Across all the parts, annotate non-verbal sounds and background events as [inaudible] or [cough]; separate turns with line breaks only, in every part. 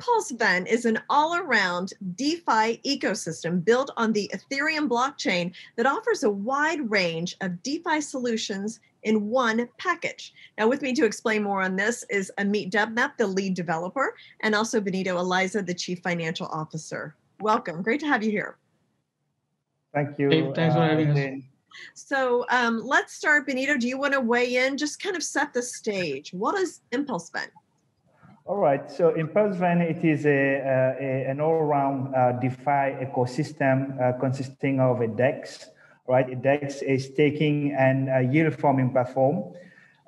ImpulseVen is an all around DeFi ecosystem built on the Ethereum blockchain that offers a wide range of DeFi solutions in one package. Now, with me to explain more on this is Amit Debnath, the lead developer, and also Benito Elisa, the chief financial officer. Welcome. Great to have you here.
Thank you.
Hey, thanks for having uh, us.
So um, let's start. Benito, do you want to weigh in? Just kind of set the stage. What is ImpulseVen?
All right. So ImpulseVen, it is a, a an all-round uh, DeFi ecosystem uh, consisting of a DEX, right? A DEX, is taking and a yield farming platform,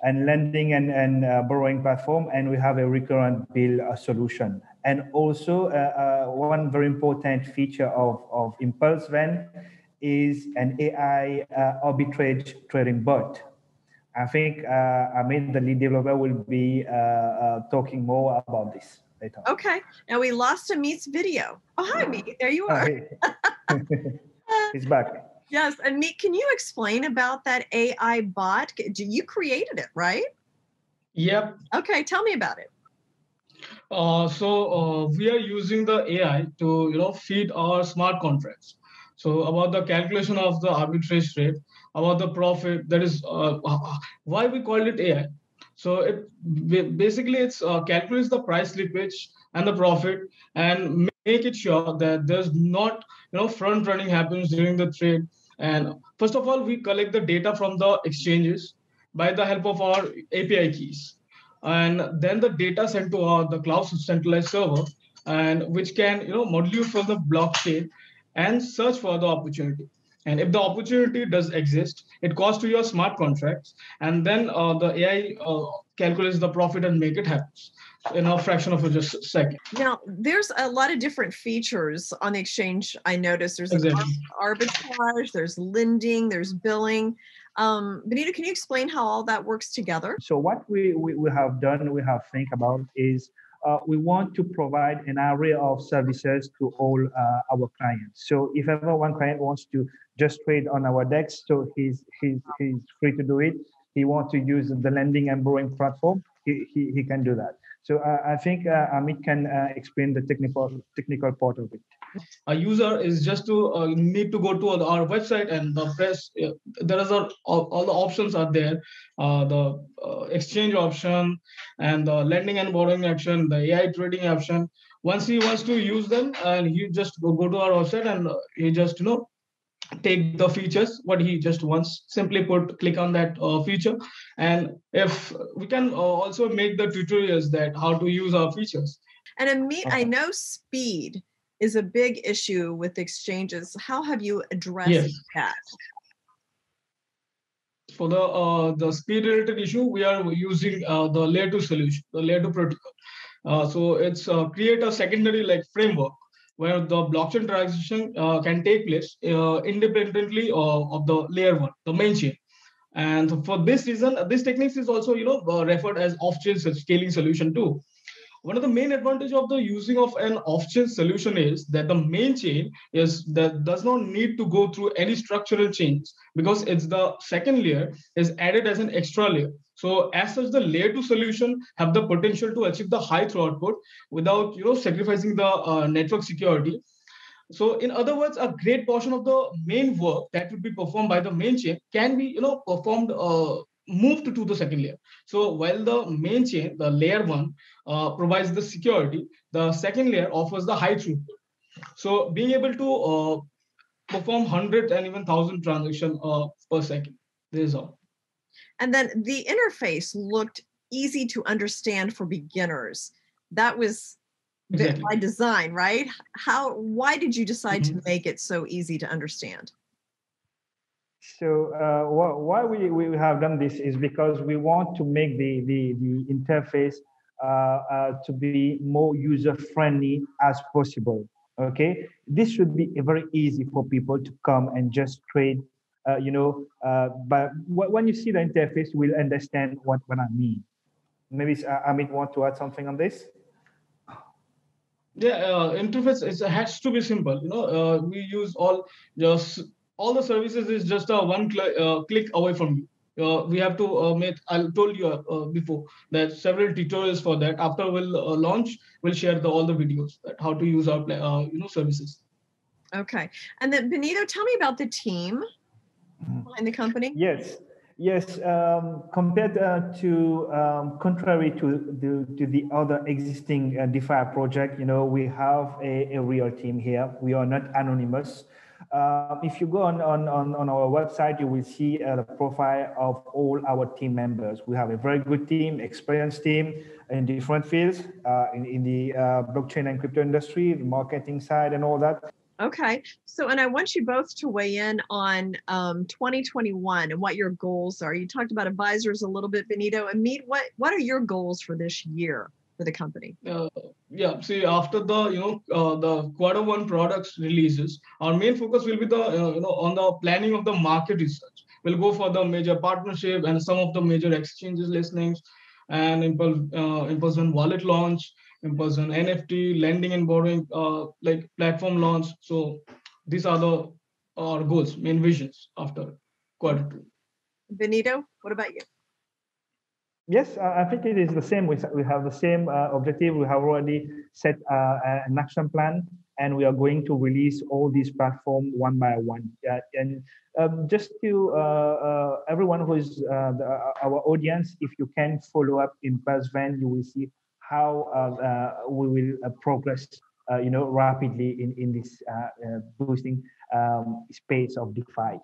and lending and, and uh, borrowing platform, and we have a recurrent bill uh, solution. And also, uh, uh, one very important feature of, of ImpulseVen is an AI arbitrage trading bot I think uh, I mean the lead developer will be uh, uh, talking more about this later.
Okay. Now we lost Amit's video. Oh, hi, Meet. There you are. [laughs]
He's back.
Yes. And Meet, can you explain about that AI bot? You created it, right?
Yep.
Okay. Tell me about it.
Uh, so uh, we are using the AI to you know feed our smart contracts. So about the calculation of the arbitrage rate, about the profit. That is uh, why we called it AI. So it basically it's uh, calculates the price slippage and the profit and make it sure that there's not you know front running happens during the trade. And first of all, we collect the data from the exchanges by the help of our API keys, and then the data sent to our the cloud centralized server, and which can you know module from the blockchain and search for the opportunity. And if the opportunity does exist, it calls to your smart contracts, and then uh, the AI uh, calculates the profit and make it happen in a fraction of a just a second.
Now, there's a lot of different features on the exchange. I noticed there's exactly. arbitrage, there's lending, there's billing. Um, Benito, can you explain how all that works together?
So what we, we, we have done, we have think about is uh, we want to provide an array of services to all uh, our clients. So if ever one client wants to just trade on our DEX, so he's he's he's free to do it. He wants to use the lending and borrowing platform. He, he, he can do that. So uh, I think uh, Amit can uh, explain the technical technical part of it.
A user is just to need to go to our website and the press. There is a, all, all, the options are there. The exchange option and the lending and borrowing option, the AI trading option. Once he wants to use them, and he just go, go to our website and he just you know take the features what he just wants simply put click on that uh, feature. And if we can uh, also make the tutorials that how to use our features.
And i mean i know speed is a big issue with exchanges. How have you addressed yes. that?
For the uh, the speed related issue we are using uh, the layer 2 solution the layer 2 protocol. Uh, so it's uh, create a secondary like framework where the blockchain transaction uh, can take place uh, independently uh, of the layer one, the main chain. And for this reason, this technique is also you know referred as off-chain scaling solution too. One of the main advantage of the using of an off-chain solution is that the main chain is that does not need to go through any structural change because it's the second layer is added as an extra layer. So as such, the layer two solution have the potential to achieve the high throughput without you know sacrificing the uh, network security. So in other words, a great portion of the main work that would be performed by the main chain can be you know performed uh, moved to the second layer. So while the main chain, the layer one, uh, provides the security, the second layer offers the high throughput. So being able to uh, perform 100 and even 1000 transactions uh, per second. This is all.
And then the interface looked easy to understand for beginners. That was exactly. by design, right? How why did you decide mm-hmm. to make it so easy to understand?
So uh, why we, we have done this is because we want to make the, the, the interface uh, uh, to be more user friendly as possible. Okay, this should be very easy for people to come and just trade uh, you know, uh, but when you see the interface, will understand what, what I mean. Maybe uh, Amit want to add something on this?
Yeah, interface it has to be simple. You know, we use all just all the services is just a one cl- uh, click away from you. uh, we have to uh, make i told you uh, before that several tutorials for that after we'll uh, launch we'll share the, all the videos that how to use our uh, you know services
okay and then benito tell me about the team mm-hmm. behind the company
yes Yes, um, compared uh, to um, contrary to the to the other existing uh, DeFi project, you know, we have a, a real team here. We are not anonymous. Uh, if you go on, on, on, on, our website, you will see uh, the profile of all our team members. We have a very good team, experienced team in different fields, uh, in, in the uh, blockchain and crypto industry, the marketing side, and all that.
Okay. So, and I want you both to weigh in on um, 2021 and what your goals are. You talked about advisors a little bit, Benito. And Meet, what what are your goals for this year for the company?
Uh, yeah. See, after the you know uh, the quarter one products releases, our main focus will be the uh, you know on the planning of the market research. We'll go for the major partnership and some of the major exchanges listings and impulse uh, ImpulseVen wallet launch in-person nft lending and borrowing uh, like platform launch so these are the our goals main visions after quarter two
benito what about you
Yes, uh, I think it is the same. We, we have the same uh, objective. We have already set uh, an action plan, and we are going to release all these platforms one by one. and um, just to uh, uh, everyone who is the, our audience, if you can follow up in ImpulseVen, you will see how uh, uh, we will uh, progress, you know, rapidly in in this boosting um, space of DeFi.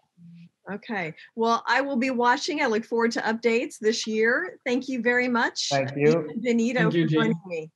Okay. Well, I will be watching. I look forward to updates this year. Thank you very much.
Thank you.
Benito, Thank you, for joining me.